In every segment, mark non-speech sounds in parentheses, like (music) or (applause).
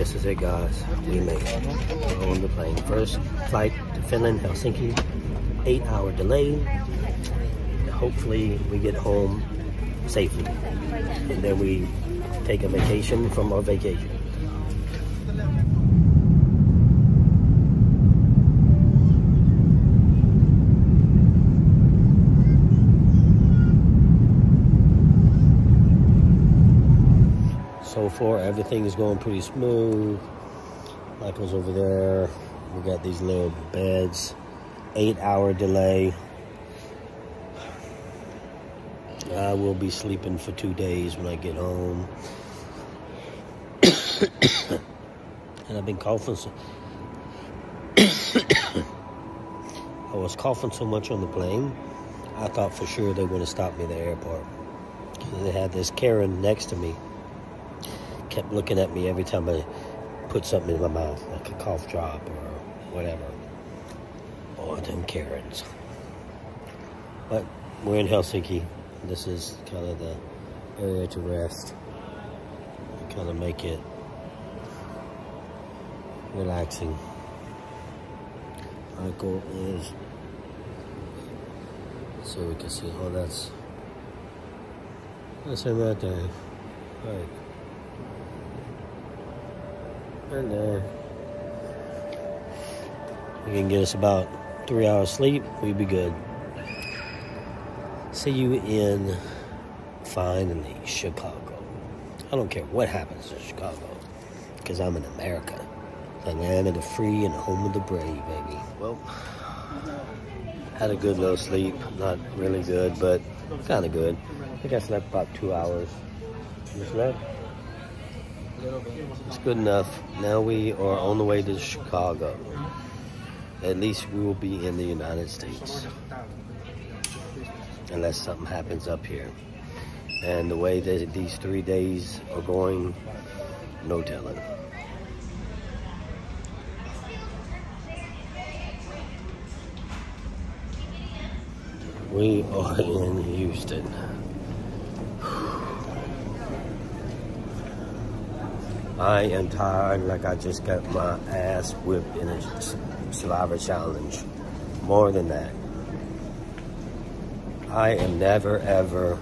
This is it, guys. We made it We're on the plane. First flight to Finland, Helsinki. Eight hour delay. Hopefully, we get home safely. And then we take a vacation from our vacation. Everything is going pretty smooth. Michael's over there. We got these little beds. Eight hour delay. I will be sleeping for two days when I get home. (coughs) and I've been coughing so (coughs) I was coughing so much on the plane, I thought for sure they would have stopped me at the airport. They had this Karen next to me kept looking at me every time I put something in my mouth, like a cough drop or whatever. Oh, them Karens. But we're in Helsinki. This is kind of the area to rest. Kind of make it relaxing. Michael is so we can see. Oh, that's that's him right there. Right. Right there. We can get us about three hours sleep. We'd be good. See you in finally Chicago. I don't care what happens in Chicago because I'm in America, the land of the free and the home of the brave, baby. Well, had a good little sleep. Not really good, but kind of good. I think I slept about two hours. You slept? It's good enough. Now we are on the way to Chicago. At least we will be in the United States. Unless something happens up here. And the way that these three days are going, no telling. We are in Houston. I am tired like I just got my ass whipped in a Survivor challenge. More than that. I am never ever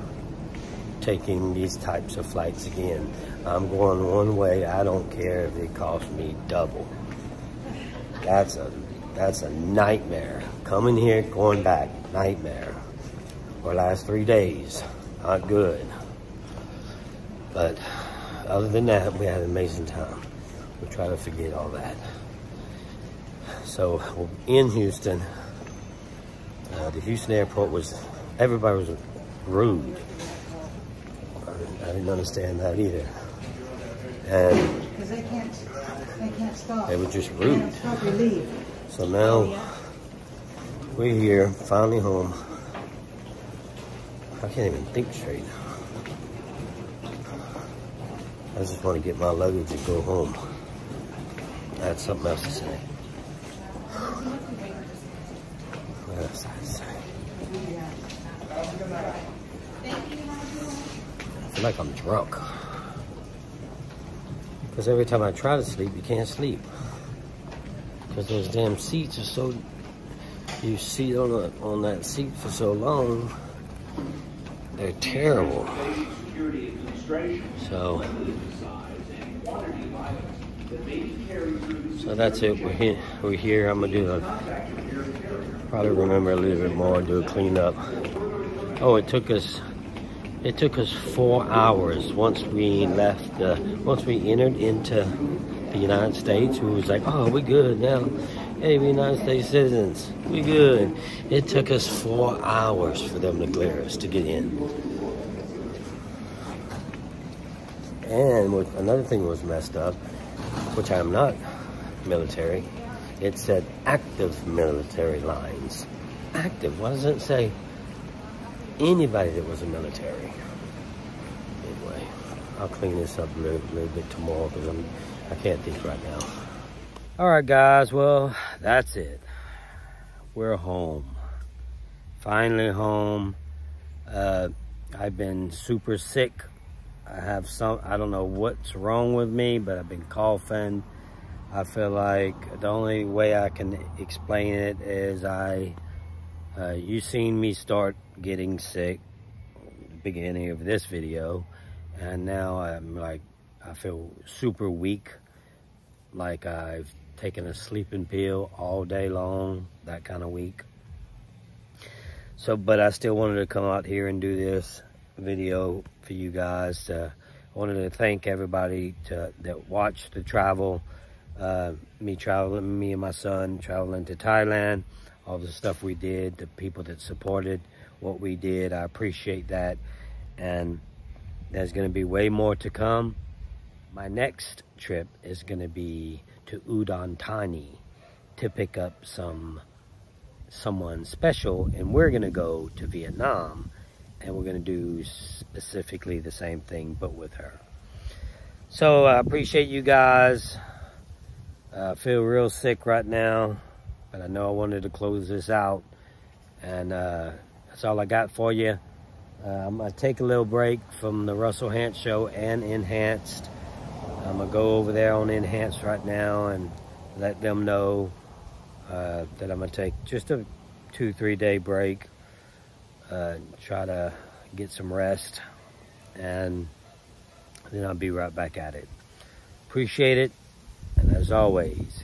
taking these types of flights again. I'm going one way. I don't care if it costs me double. That's a that's a nightmare. Coming here, going back, nightmare. For last three days, not good. But other than that, we had an amazing time. We try to forget all that. So in Houston, uh, the Houston airport was, everybody was rude. I didn't understand that either. And they can't, they can't stop. They were just rude. So now oh, we're here, finally home. I can't even think straight. I just want to get my luggage and go home. I had something else to say. What else I say? I feel like I'm drunk. Because every time I try to sleep, you can't sleep. Because those damn seats are so... You sit on, a, on that seat for so long, they're terrible. So, so that's it. We're here. We're here. I'm gonna do a probably remember a little bit more. Do a cleanup. Oh, it took us. It took us four hours once we left. Uh, once we entered into the United States, we was like, "Oh, we good now." Hey, we United States citizens. We good. It took us four hours for them to clear us to get in. And another thing was messed up, which I'm not military, it said active military lines. Active, why doesn't it say anybody that was a military? Anyway, I'll clean this up a little, little bit tomorrow because I can't think right now. All right, guys, well, that's it. We're home. Finally home. Uh, I've been super sick I have some, I don't know what's wrong with me, but I've been coughing. I feel like the only way I can explain it is I, uh, you seen me start getting sick beginning of this video and now I'm like I feel super weak like I've taken a sleeping pill all day long that kind of week. so but I still wanted to come out here and do this video for you guys I wanted to thank everybody to, that watched the travel uh, me traveling me and my son traveling to Thailand all the stuff we did the people that supported what we did I appreciate that and there's going to be way more to come. My next trip is going to be to Udon Thani to pick up some someone special and we're going to go to Vietnam and we're going to do specifically the same thing but with her. So I appreciate you guys. I feel real sick right now, but I know I wanted to close this out and uh, that's all I got for you. Uh, I'm going to take a little break from the Russell Hantz show and Enhanced. I'm to go over there on Enhanced right now and let them know uh, that I'm to take just a two, three day break. Uh, try to get some rest. And then I'll be right back at it. Appreciate it. And as always,